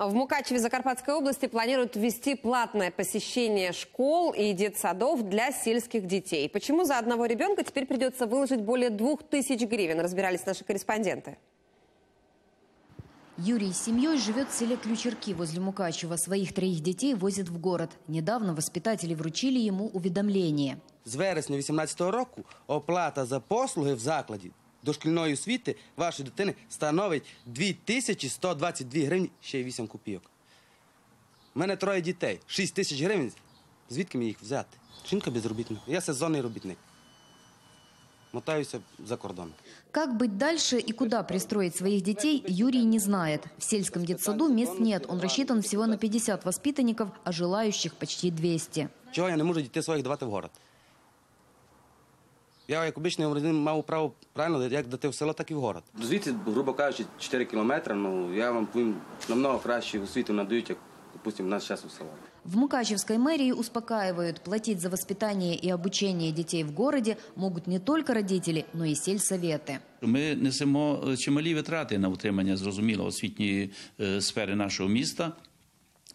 В Мукачеве Закарпатской области планируют ввести платное посещение школ и детсадов для сельских детей. Почему за одного ребенка теперь придется выложить более двух тысяч гривен, разбирались наши корреспонденты. Юрий с семьей живет в селе Ключерки возле Мукачева. Своих троих детей возит в город. Недавно воспитатели вручили ему уведомление. З вересня 2018 року оплата за послуги в закладі дошкільної освіти вашої дитини становить 2122 гривні ще й 8 копійок. У мене троє дітей, 6 тисяч гривень. Звідки мені їх взяти? Жінка безробітна. Я сезонний робітник. Мотаюся за кордон. Как быть дальше и куда пристроить своих детей, Юрий не знает. В сельском детсаду мест нет. Он рассчитан всего на 50 воспитанников, а желающих почти 200. Чого я не можу дітей своїх давати в город? Я, як обичний громадянин, мав право правильно, як дати в село, так і в город. Звідси, грубо кажучи, 4 кілометри, ну я вам повім, намного краще освіту надають, як, допустимо, нас зараз у село. В Мукачевской мэрии успокаивают, платить за воспитание и обучение детей в городе могут не только родители, но и сельсоветы. Ми несемо е, чималі витрати на утримання зрозуміло освітньої е, сфери нашого міста.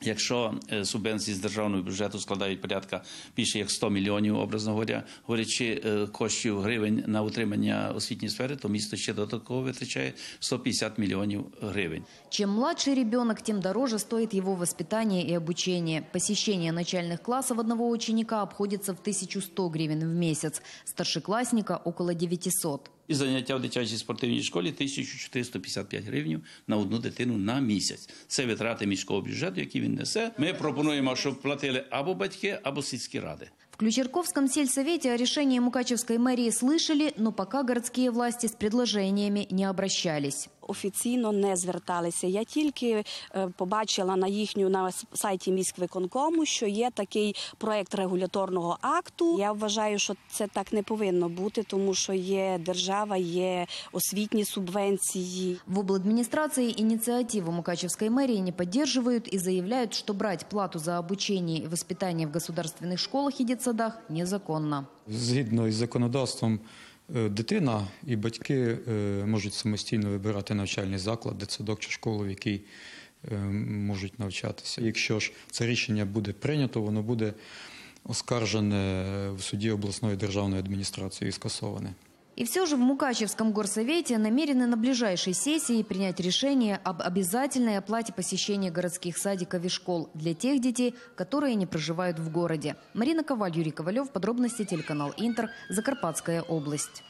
Якщо е, субвенції з державного бюджету складають порядка більше як 100 мільйонів, образно говоря, говорячи е, коштів гривень на утримання освітньої сфери, то місто ще додатково витрачає 150 мільйонів гривень. Чем младший ребенок, тем дороже стоит его воспитание и обучение. Посещение начальных классов одного ученика обходится в 1100 гривен в месяц, старшеклассника – около 900. І заняття в дитячій спортивній школі 1455 гривень на одну дитину на місяць. Це витрати міського бюджету, які він несе. Ми пропонуємо, щоб платили або батьки, або сільські ради. В Ключерковском сельсовете о решении Мукачевской мэрии слышали, но пока городские власти с предложениями не обращались. офіційно не зверталися. Я тільки е, побачила на їхню на с- сайті міськвиконкому, що є такий проект регуляторного акту. Я вважаю, що це так не повинно бути, тому що є держава, є освітні субвенції. В обладминистрации инициативу Мукачевской мэрии не поддерживают и заявляют, что брать плату за обучение и воспитание в государственных школах и детсадах незаконно. Згідно із законодавством, е, дитина і батьки е, можуть самостійно вибирати навчальний заклад, дитсадок чи школу, в якій е, можуть навчатися. Якщо ж це рішення буде прийнято, воно буде оскаржене в суді обласної державної адміністрації і скасоване. И все же в Мукачевском горсовете намерены на ближайшей сессии принять решение об обязательной оплате посещения городских садиков и школ для тех детей, которые не проживают в городе. Марина Коваль, Юрий Ковалев. Подробности телеканал Интер. Закарпатская область.